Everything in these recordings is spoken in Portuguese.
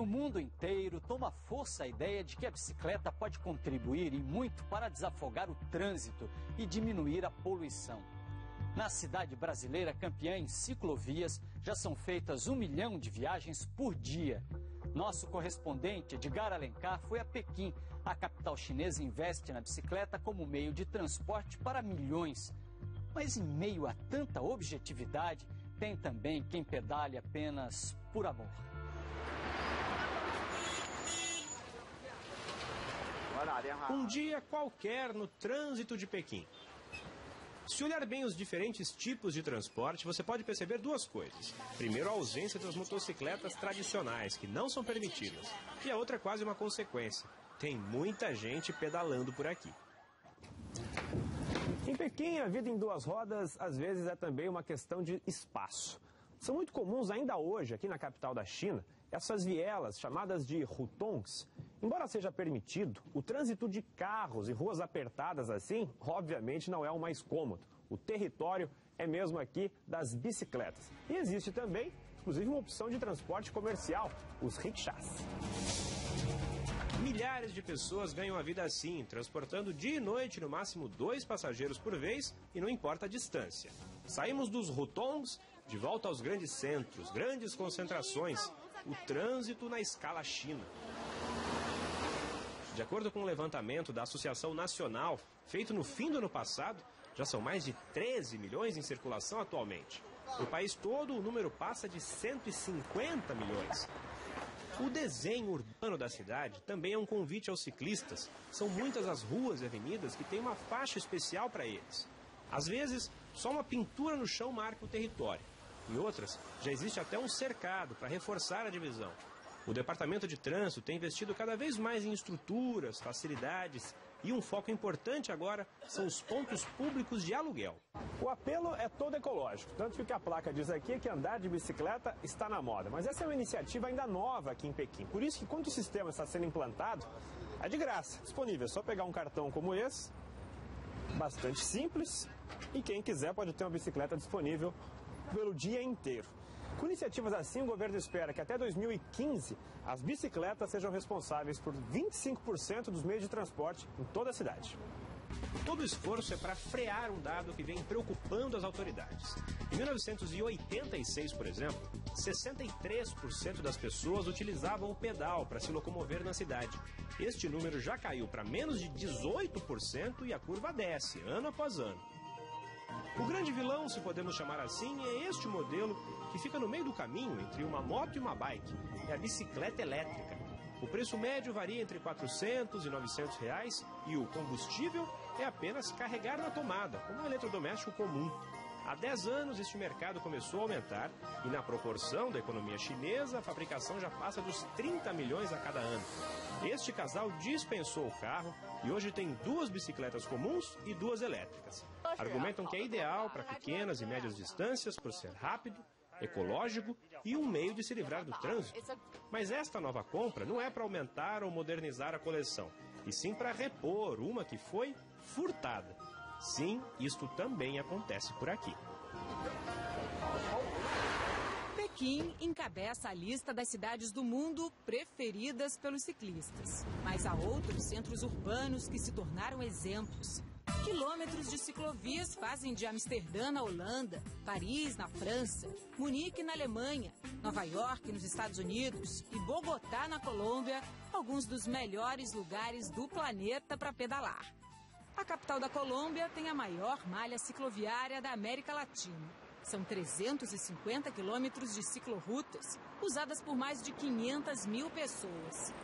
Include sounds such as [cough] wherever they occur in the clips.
No mundo inteiro, toma força a ideia de que a bicicleta pode contribuir e muito para desafogar o trânsito e diminuir a poluição. Na cidade brasileira campeã em ciclovias, já são feitas um milhão de viagens por dia. Nosso correspondente Edgar Alencar foi a Pequim. A capital chinesa investe na bicicleta como meio de transporte para milhões. Mas em meio a tanta objetividade, tem também quem pedale apenas por amor. Um dia qualquer no trânsito de Pequim. Se olhar bem os diferentes tipos de transporte, você pode perceber duas coisas. Primeiro, a ausência das motocicletas tradicionais, que não são permitidas. E a outra é quase uma consequência. Tem muita gente pedalando por aqui. Em Pequim, a vida em duas rodas às vezes é também uma questão de espaço. São muito comuns ainda hoje, aqui na capital da China, essas vielas chamadas de hutongs. Embora seja permitido, o trânsito de carros e ruas apertadas assim, obviamente não é o mais cômodo. O território é mesmo aqui das bicicletas. E existe também, inclusive, uma opção de transporte comercial, os rickshaws. Milhares de pessoas ganham a vida assim, transportando dia e noite no máximo dois passageiros por vez e não importa a distância. Saímos dos hutongs, de volta aos grandes centros, grandes concentrações, o trânsito na escala China. De acordo com o um levantamento da Associação Nacional, feito no fim do ano passado, já são mais de 13 milhões em circulação atualmente. No país todo, o número passa de 150 milhões. O desenho urbano da cidade também é um convite aos ciclistas. São muitas as ruas e avenidas que têm uma faixa especial para eles. Às vezes, só uma pintura no chão marca o território. Em outras, já existe até um cercado para reforçar a divisão. O Departamento de Trânsito tem investido cada vez mais em estruturas, facilidades e um foco importante agora são os pontos públicos de aluguel. O apelo é todo ecológico, tanto que a placa diz aqui é que andar de bicicleta está na moda. Mas essa é uma iniciativa ainda nova aqui em Pequim. Por isso que quando o sistema está sendo implantado, é de graça, disponível. É só pegar um cartão como esse, bastante simples, e quem quiser pode ter uma bicicleta disponível pelo dia inteiro. Com iniciativas assim, o governo espera que até 2015 as bicicletas sejam responsáveis por 25% dos meios de transporte em toda a cidade. Todo o esforço é para frear um dado que vem preocupando as autoridades. Em 1986, por exemplo, 63% das pessoas utilizavam o pedal para se locomover na cidade. Este número já caiu para menos de 18% e a curva desce ano após ano. O grande vilão, se podemos chamar assim, é este modelo que fica no meio do caminho entre uma moto e uma bike. É a bicicleta elétrica. O preço médio varia entre 400 e 900 reais e o combustível é apenas carregar na tomada, como um eletrodoméstico comum. Há 10 anos, este mercado começou a aumentar e, na proporção da economia chinesa, a fabricação já passa dos 30 milhões a cada ano. Este casal dispensou o carro e hoje tem duas bicicletas comuns e duas elétricas. Argumentam que é ideal para pequenas e médias distâncias por ser rápido, ecológico e um meio de se livrar do trânsito. Mas esta nova compra não é para aumentar ou modernizar a coleção, e sim para repor uma que foi furtada. Sim, isto também acontece por aqui. Pequim encabeça a lista das cidades do mundo preferidas pelos ciclistas. Mas há outros centros urbanos que se tornaram exemplos. Quilômetros de ciclovias fazem de Amsterdã na Holanda, Paris na França, Munique na Alemanha, Nova York nos Estados Unidos e Bogotá na Colômbia alguns dos melhores lugares do planeta para pedalar. A capital da Colômbia tem a maior malha cicloviária da América Latina. São 350 quilômetros de ciclorrutas, usadas por mais de 500 mil pessoas.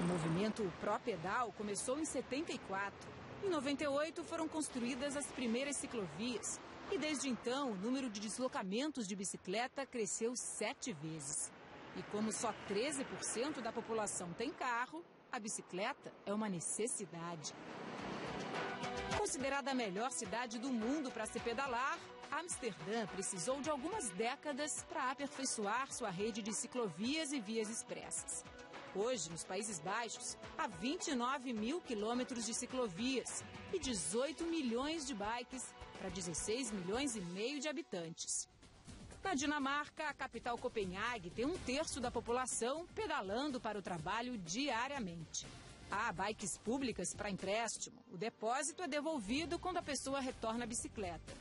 O movimento Pro Pedal começou em 74. Em 98 foram construídas as primeiras ciclovias e desde então o número de deslocamentos de bicicleta cresceu sete vezes. E como só 13% da população tem carro, a bicicleta é uma necessidade. Considerada a melhor cidade do mundo para se pedalar, Amsterdã precisou de algumas décadas para aperfeiçoar sua rede de ciclovias e vias expressas. Hoje, nos Países Baixos, há 29 mil quilômetros de ciclovias e 18 milhões de bikes para 16 milhões e meio de habitantes. Na Dinamarca, a capital Copenhague tem um terço da população pedalando para o trabalho diariamente. Há bikes públicas para empréstimo. O depósito é devolvido quando a pessoa retorna a bicicleta.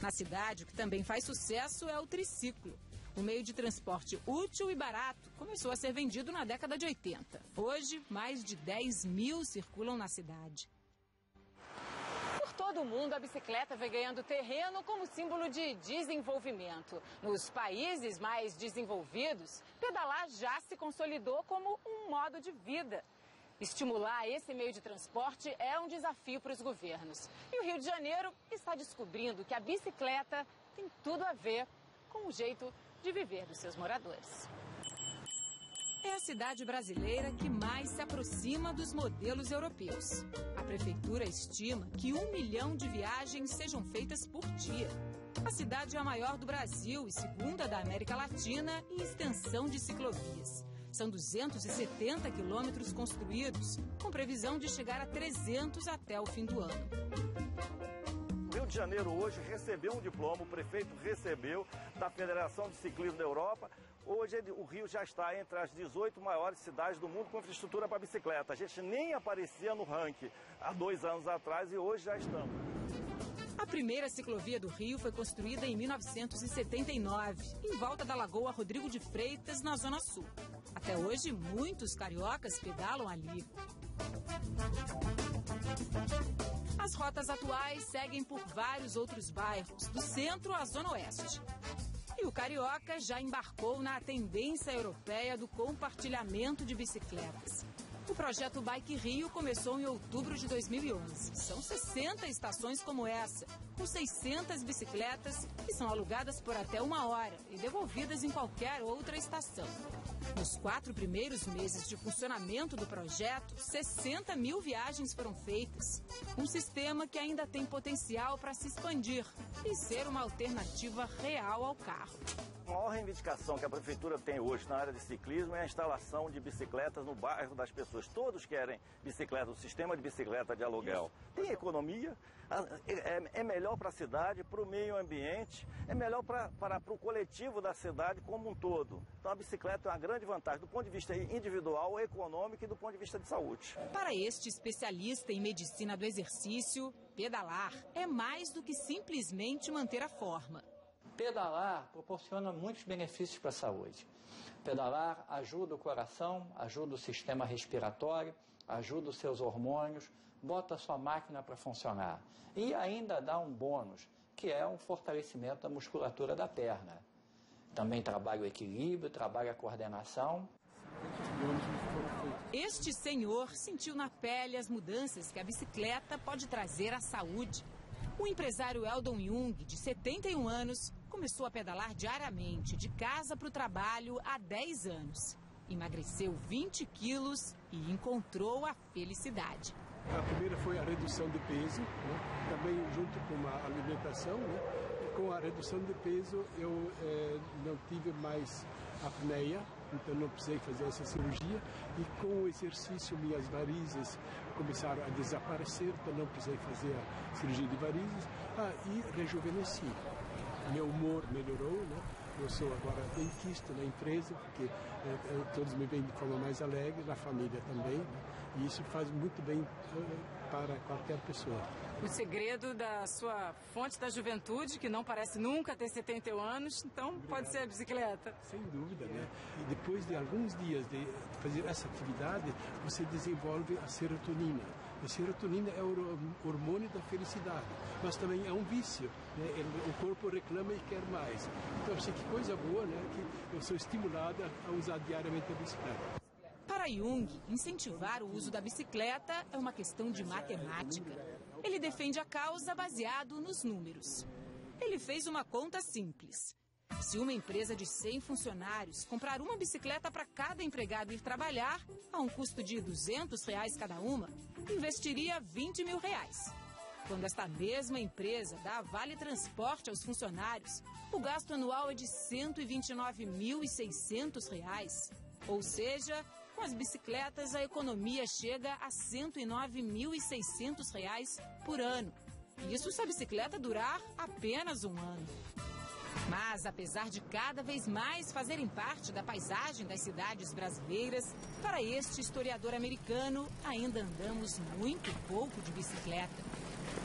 Na cidade, o que também faz sucesso é o triciclo. O meio de transporte útil e barato começou a ser vendido na década de 80. Hoje, mais de 10 mil circulam na cidade. Por todo o mundo, a bicicleta vem ganhando terreno como símbolo de desenvolvimento. Nos países mais desenvolvidos, pedalar já se consolidou como um modo de vida. Estimular esse meio de transporte é um desafio para os governos. E o Rio de Janeiro está descobrindo que a bicicleta tem tudo a ver com o jeito de viver dos seus moradores. É a cidade brasileira que mais se aproxima dos modelos europeus. A prefeitura estima que um milhão de viagens sejam feitas por dia. A cidade é a maior do Brasil e segunda da América Latina em extensão de ciclovias. São 270 quilômetros construídos, com previsão de chegar a 300 até o fim do ano. Rio de Janeiro hoje recebeu um diploma, o prefeito recebeu da Federação de Ciclismo da Europa. Hoje o Rio já está entre as 18 maiores cidades do mundo com infraestrutura para bicicleta. A gente nem aparecia no ranking há dois anos atrás e hoje já estamos. A primeira ciclovia do Rio foi construída em 1979, em volta da Lagoa Rodrigo de Freitas, na Zona Sul. Até hoje, muitos cariocas pedalam ali. As rotas atuais seguem por vários outros bairros, do centro à zona oeste. E o carioca já embarcou na tendência europeia do compartilhamento de bicicletas. O projeto Bike Rio começou em outubro de 2011. São 60 estações como essa, com 600 bicicletas que são alugadas por até uma hora e devolvidas em qualquer outra estação. Nos quatro primeiros meses de funcionamento do projeto, 60 mil viagens foram feitas. Um sistema que ainda tem potencial para se expandir e ser uma alternativa real ao carro. A maior reivindicação que a prefeitura tem hoje na área de ciclismo é a instalação de bicicletas no bairro das pessoas. Todos querem bicicleta, o sistema de bicicleta de aluguel. Tem economia, é, é melhor para a cidade, para o meio ambiente, é melhor para, para, para o coletivo da cidade como um todo. Então a bicicleta é uma grande vantagem do ponto de vista individual, econômico e do ponto de vista de saúde. Para este especialista em medicina do exercício, pedalar é mais do que simplesmente manter a forma pedalar proporciona muitos benefícios para a saúde. Pedalar ajuda o coração, ajuda o sistema respiratório, ajuda os seus hormônios, bota a sua máquina para funcionar. E ainda dá um bônus, que é um fortalecimento da musculatura da perna. Também trabalha o equilíbrio, trabalha a coordenação. Este senhor sentiu na pele as mudanças que a bicicleta pode trazer à saúde. O empresário Eldon Jung, de 71 anos, começou a pedalar diariamente de casa para o trabalho há 10 anos. Emagreceu 20 quilos e encontrou a felicidade. A primeira foi a redução de peso, né? também junto com a alimentação. Né? Com a redução de peso eu eh, não tive mais apneia, então não precisei fazer essa cirurgia. E com o exercício minhas varizes começaram a desaparecer, então não precisei fazer a cirurgia de varizes. Ah, e rejuvenesci meu humor melhorou, né? Eu sou agora benquista na empresa, porque é, todos me veem de forma mais alegre, na família também, né? e isso faz muito bem uh, para qualquer pessoa. O segredo da sua fonte da juventude, que não parece nunca ter 71 anos, então Obrigado. pode ser a bicicleta. Sem dúvida, né? E depois de alguns dias de fazer essa atividade, você desenvolve a serotonina a serotonina é o hormônio da felicidade, mas também é um vício. Né? O corpo reclama e quer mais. Então, assim, que coisa boa, né? Que eu sou estimulada a usar diariamente a bicicleta. Para Jung, incentivar o uso da bicicleta é uma questão de matemática. Ele defende a causa baseado nos números. Ele fez uma conta simples. Se uma empresa de 100 funcionários comprar uma bicicleta para cada empregado ir trabalhar, a um custo de 200 reais cada uma, investiria 20 mil reais. Quando esta mesma empresa dá vale transporte aos funcionários, o gasto anual é de 129.600 reais. Ou seja, com as bicicletas a economia chega a 109.600 reais por ano. Isso se a bicicleta durar apenas um ano. Mas, apesar de cada vez mais fazerem parte da paisagem das cidades brasileiras, para este historiador americano, ainda andamos muito pouco de bicicleta.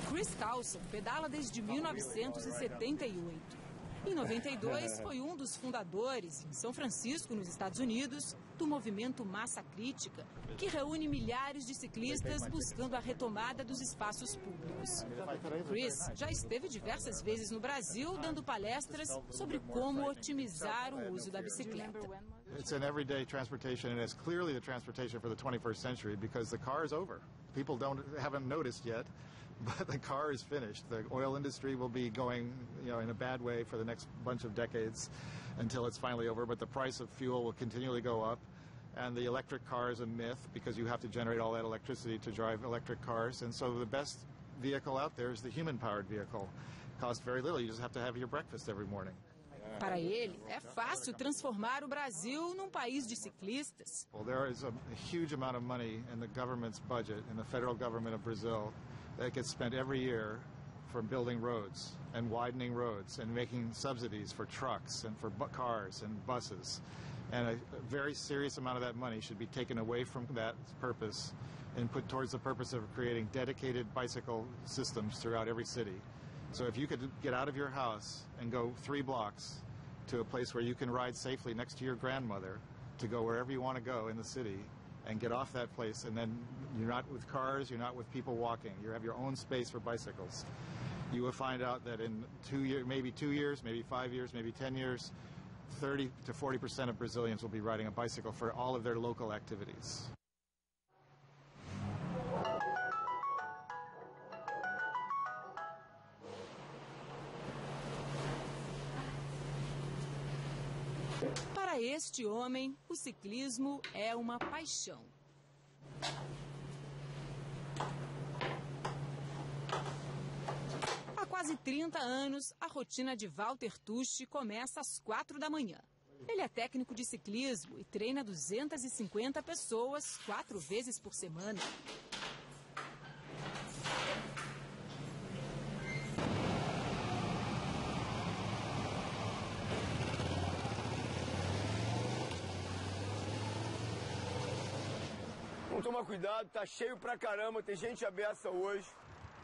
Chris Carlson pedala desde 1978. Em 92, foi um dos fundadores, em São Francisco, nos Estados Unidos, do movimento Massa Crítica, que reúne milhares de ciclistas buscando a retomada dos espaços públicos. Chris já esteve diversas vezes no Brasil dando palestras sobre como otimizar o uso da bicicleta. It's an everyday transportation and it's clearly the transportation for the 21st century because the car is over. People don't haven't noticed yet. [laughs] but the car is finished. The oil industry will be going, you know, in a bad way for the next bunch of decades until it's finally over. But the price of fuel will continually go up, and the electric car is a myth because you have to generate all that electricity to drive electric cars. And so the best vehicle out there is the human-powered vehicle. It costs very little. You just have to have your breakfast every morning. Para ele, é fácil transformar o Brasil num país de ciclistas. Well, there is a huge amount of money in the government's budget, in the federal government of Brazil, that gets spent every year for building roads and widening roads and making subsidies for trucks and for cars and buses. And a, a very serious amount of that money should be taken away from that purpose and put towards the purpose of creating dedicated bicycle systems throughout every city. So if you could get out of your house and go three blocks to a place where you can ride safely next to your grandmother to go wherever you want to go in the city and get off that place and then you're not with cars, you're not with people walking. You have your own space for bicycles. You will find out that in two years, maybe two years, maybe five years, maybe 10 years, 30 to 40% of Brazilians will be riding a bicycle for all of their local activities. Este homem, o ciclismo é uma paixão. Há quase 30 anos, a rotina de Walter Tucci começa às 4 da manhã. Ele é técnico de ciclismo e treina 250 pessoas quatro vezes por semana. Cuidado, tá cheio pra caramba, tem gente aberta hoje.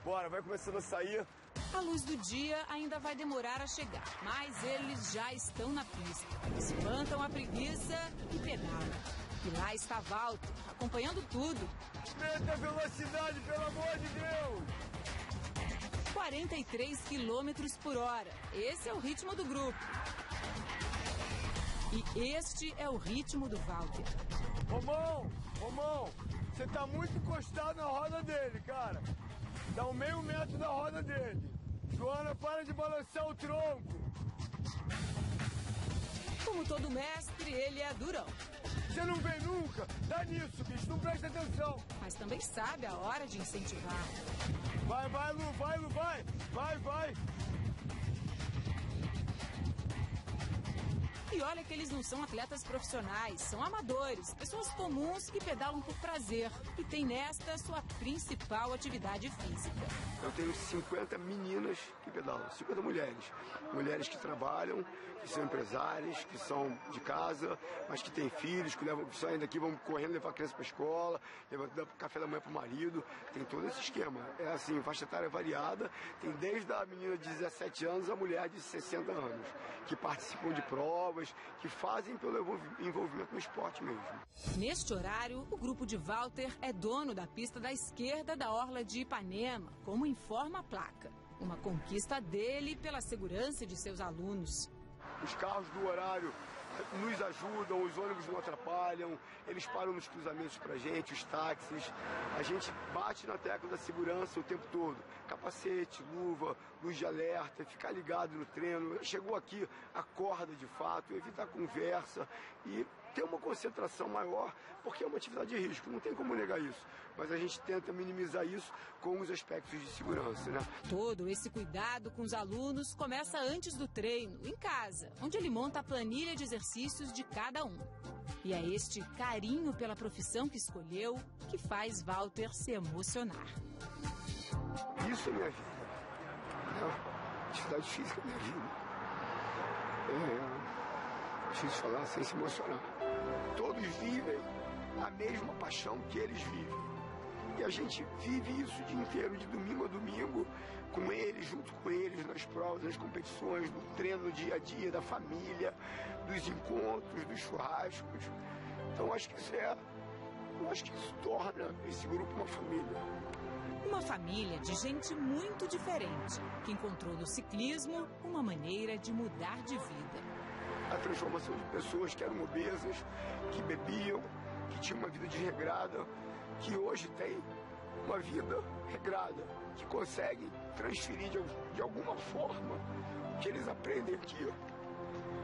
Bora, vai começando a sair. A luz do dia ainda vai demorar a chegar, mas eles já estão na pista. Espantam a preguiça e pedalam. E lá está Walter, acompanhando tudo. Meta velocidade, pelo amor de Deus! 43 quilômetros por hora. Esse é o ritmo do grupo. E este é o ritmo do Walter. Romão, Romão, você tá muito encostado na roda dele, cara. Dá um meio metro da roda dele. Joana, para de balançar o tronco. Como todo mestre, ele é durão. Você não vem nunca? Dá nisso, bicho, não presta atenção. Mas também sabe a hora de incentivar. Vai, vai, Lu, vai, Lu, vai. Vai, vai. E olha que eles não são atletas profissionais, são amadores, pessoas comuns que pedalam por prazer e têm nesta sua principal atividade física. Eu tenho 50 meninas que pedalam, 50 mulheres. Mulheres que trabalham, que são empresárias, que são de casa, mas que têm filhos, que levam, saem daqui, vão correndo levar a criança para a escola, levar café da manhã para o marido. Tem todo esse esquema. É assim, faixa etária variada, tem desde a menina de 17 anos a mulher de 60 anos, que participam de provas, que fazem pelo envolvimento no esporte mesmo. Neste horário, o grupo de Walter é dono da pista da esquerda da Orla de Ipanema, como informa a placa. Uma conquista dele pela segurança de seus alunos. Os carros do horário nos ajudam, os ônibus não atrapalham, eles param nos cruzamentos pra gente, os táxis. A gente bate na tecla da segurança o tempo todo. Capacete, luva, luz de alerta, ficar ligado no treino. Chegou aqui, acorda de fato, evitar conversa e ter uma concentração maior, porque é uma atividade de risco, não tem como negar isso. Mas a gente tenta minimizar isso com os aspectos de segurança, né? Todo esse cuidado com os alunos começa antes do treino, em casa, onde ele monta a planilha de exercícios de cada um. E é este carinho pela profissão que escolheu que faz Walter se emocionar. Isso é minha vida. Atividade física é minha vida. difícil falar sem se emocionar. Todos vivem a mesma paixão que eles vivem. E a gente vive isso o dia inteiro, de domingo a domingo, com eles, junto com eles, nas provas, nas competições, no treino, no dia a dia, da família, dos encontros, dos churrascos. Então acho que isso é. Eu acho que isso torna esse grupo uma família. Uma família de gente muito diferente, que encontrou no ciclismo uma maneira de mudar de vida. A transformação de pessoas que eram obesas, que bebiam, que tinham uma vida desregrada, que hoje têm uma vida regrada, que conseguem transferir de, de alguma forma o que eles aprendem aqui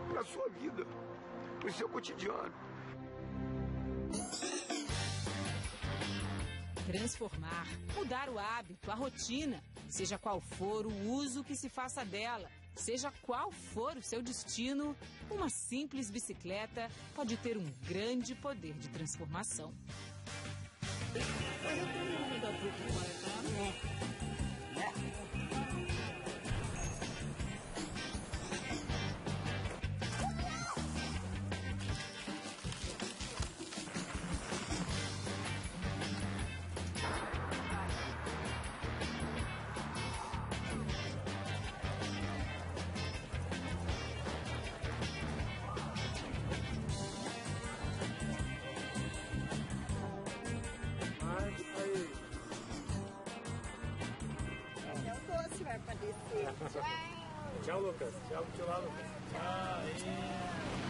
para a sua vida, para o seu cotidiano. Transformar, mudar o hábito, a rotina, seja qual for o uso que se faça dela, seja qual for o seu destino, uma simples bicicleta pode ter um grande poder de transformação. Tchau, Lucas. Tchau, tchau, Lucas. Tchau.